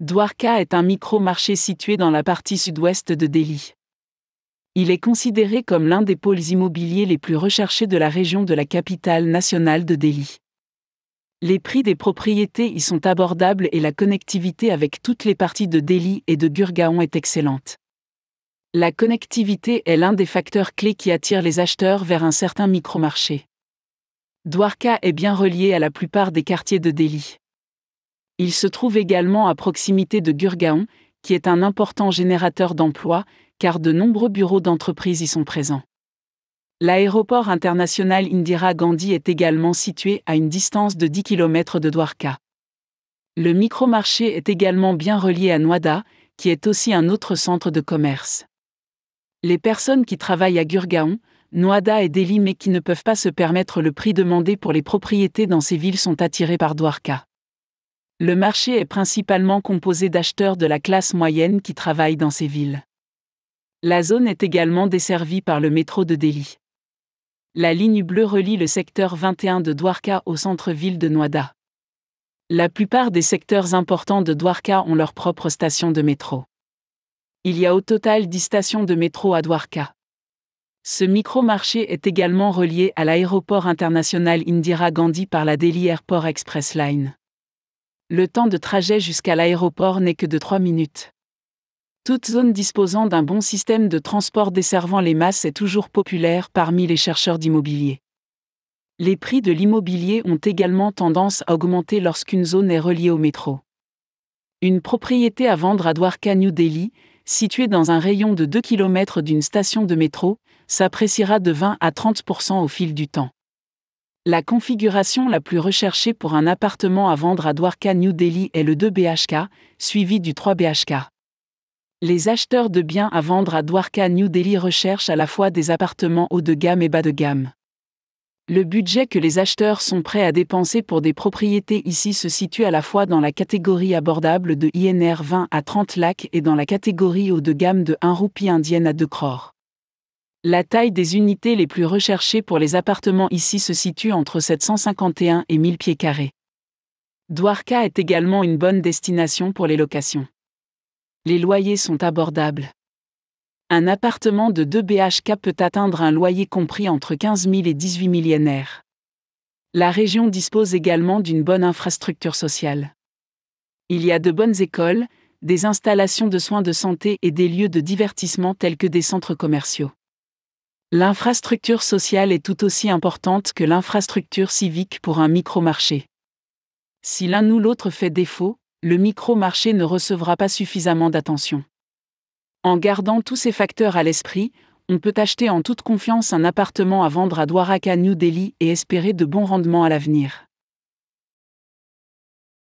Dwarka est un micro-marché situé dans la partie sud-ouest de Delhi. Il est considéré comme l'un des pôles immobiliers les plus recherchés de la région de la capitale nationale de Delhi. Les prix des propriétés y sont abordables et la connectivité avec toutes les parties de Delhi et de Gurgaon est excellente. La connectivité est l'un des facteurs clés qui attire les acheteurs vers un certain micro-marché. Dwarka est bien relié à la plupart des quartiers de Delhi. Il se trouve également à proximité de Gurgaon, qui est un important générateur d'emplois, car de nombreux bureaux d'entreprise y sont présents. L'aéroport international Indira Gandhi est également situé à une distance de 10 km de Dwarka. Le micromarché est également bien relié à Noida, qui est aussi un autre centre de commerce. Les personnes qui travaillent à Gurgaon, Noida et Delhi mais qui ne peuvent pas se permettre le prix demandé pour les propriétés dans ces villes sont attirées par Dwarka. Le marché est principalement composé d'acheteurs de la classe moyenne qui travaillent dans ces villes. La zone est également desservie par le métro de Delhi. La ligne bleue relie le secteur 21 de Dwarka au centre-ville de Noida. La plupart des secteurs importants de Dwarka ont leur propre station de métro. Il y a au total 10 stations de métro à Dwarka. Ce micro-marché est également relié à l'aéroport international Indira Gandhi par la Delhi Airport Express Line le temps de trajet jusqu'à l'aéroport n'est que de 3 minutes. Toute zone disposant d'un bon système de transport desservant les masses est toujours populaire parmi les chercheurs d'immobilier. Les prix de l'immobilier ont également tendance à augmenter lorsqu'une zone est reliée au métro. Une propriété à vendre à Dwarka New Delhi, située dans un rayon de 2 km d'une station de métro, s'appréciera de 20 à 30% au fil du temps. La configuration la plus recherchée pour un appartement à vendre à Dwarka New Delhi est le 2 BHK, suivi du 3 BHK. Les acheteurs de biens à vendre à Dwarka New Delhi recherchent à la fois des appartements haut de gamme et bas de gamme. Le budget que les acheteurs sont prêts à dépenser pour des propriétés ici se situe à la fois dans la catégorie abordable de INR 20 à 30 lakhs et dans la catégorie haut de gamme de 1 roupie indienne à 2 crores. La taille des unités les plus recherchées pour les appartements ici se situe entre 751 et 1000 pieds carrés. Dwarka est également une bonne destination pour les locations. Les loyers sont abordables. Un appartement de 2 BHK peut atteindre un loyer compris entre 15 000 et 18 millénaires. La région dispose également d'une bonne infrastructure sociale. Il y a de bonnes écoles, des installations de soins de santé et des lieux de divertissement tels que des centres commerciaux. L'infrastructure sociale est tout aussi importante que l'infrastructure civique pour un micro-marché. Si l'un ou l'autre fait défaut, le micro-marché ne recevra pas suffisamment d'attention. En gardant tous ces facteurs à l'esprit, on peut acheter en toute confiance un appartement à vendre à Dwaraka New Delhi et espérer de bons rendements à l'avenir.